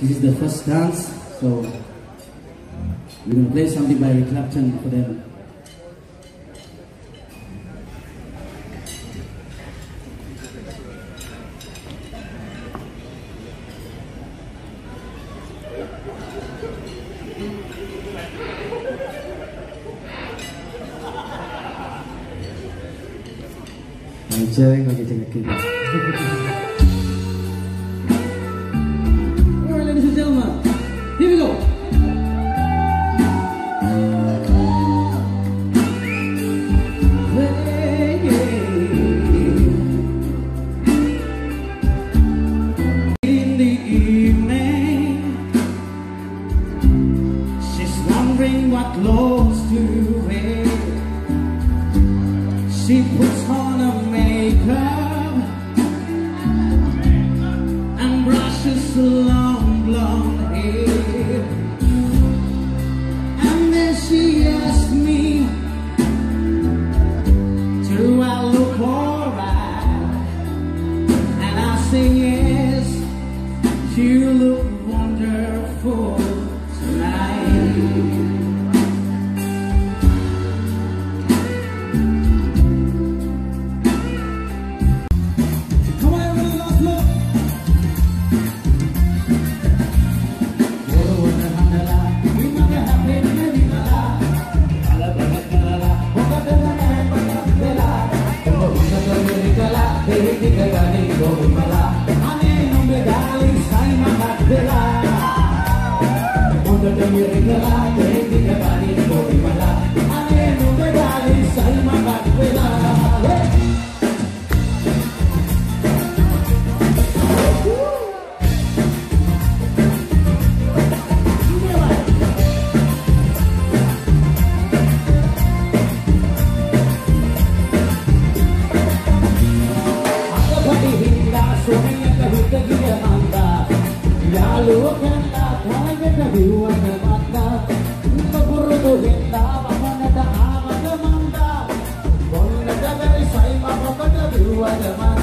This is the first dance, so we're gonna play something by Clapton for them. Ang cewek lagi cengekin. Alright, clothes to wear. She puts on her makeup and brushes her I'm mirror, the light, the body. Jalukan tatanya dari warna mata Keburu mata